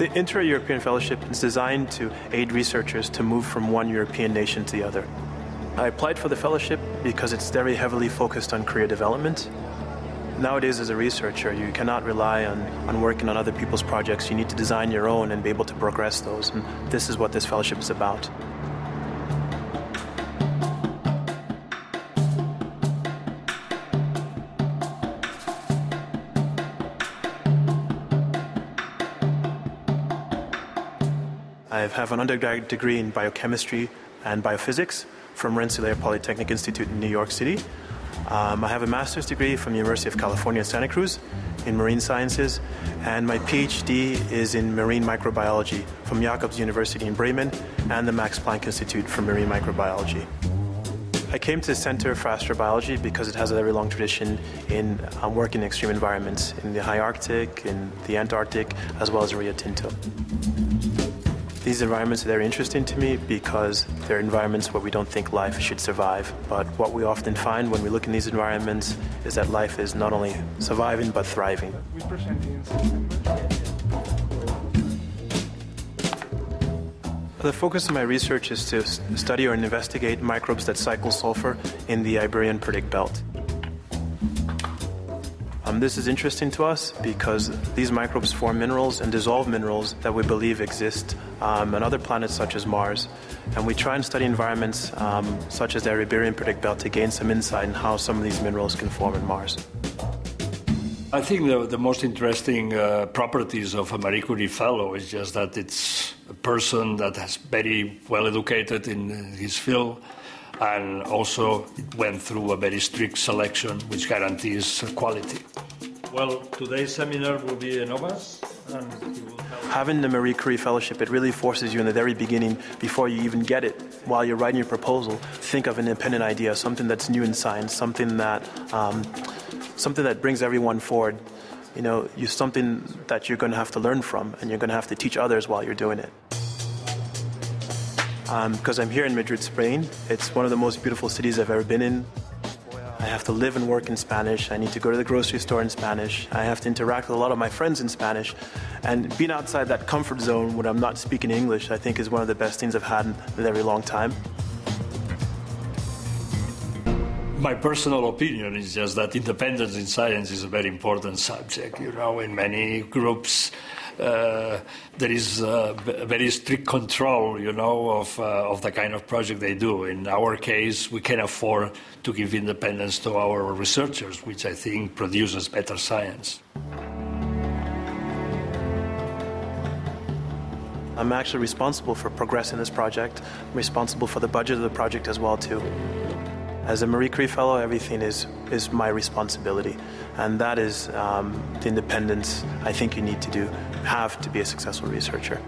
Intra-European Fellowship is designed to aid researchers to move from one European nation to the other. I applied for the fellowship because it's very heavily focused on career development. Nowadays, as a researcher, you cannot rely on, on working on other people's projects. You need to design your own and be able to progress those. And this is what this fellowship is about. I have an undergraduate degree in biochemistry and biophysics from Rensselaer Polytechnic Institute in New York City. Um, I have a master's degree from the University of California, Santa Cruz in marine sciences, and my PhD is in marine microbiology from Jacobs University in Bremen and the Max Planck Institute for Marine Microbiology. I came to the Center for Astrobiology because it has a very long tradition in um, working in extreme environments in the high Arctic, in the Antarctic, as well as Rio Tinto. These environments are very interesting to me because they're environments where we don't think life should survive. But what we often find when we look in these environments is that life is not only surviving but thriving. The focus of my research is to study or investigate microbes that cycle sulfur in the Iberian Pyrite belt. Um, this is interesting to us because these microbes form minerals and dissolve minerals that we believe exist um, on other planets such as Mars. And we try and study environments um, such as the Iberian Pyrite belt to gain some insight in how some of these minerals can form in Mars. I think the, the most interesting uh, properties of a Marie Curie Fellow is just that it's a person that has very well educated in his field and also it went through a very strict selection which guarantees quality. Well, today's seminar will be a novice. Having the Marie Curie Fellowship, it really forces you in the very beginning, before you even get it, while you're writing your proposal, think of an independent idea, something that's new in science, something that, um, something that brings everyone forward. You know, you something that you're going to have to learn from, and you're going to have to teach others while you're doing it because um, I'm here in Madrid, Spain. It's one of the most beautiful cities I've ever been in. I have to live and work in Spanish. I need to go to the grocery store in Spanish. I have to interact with a lot of my friends in Spanish. And being outside that comfort zone when I'm not speaking English, I think is one of the best things I've had in a very long time. My personal opinion is just that independence in science is a very important subject. You know, in many groups, uh, there is a very strict control, you know, of, uh, of the kind of project they do. In our case, we can afford to give independence to our researchers, which I think produces better science. I'm actually responsible for progressing this project. I'm responsible for the budget of the project as well too. As a Marie Curie Fellow, everything is, is my responsibility. And that is um, the independence I think you need to do, have to be a successful researcher.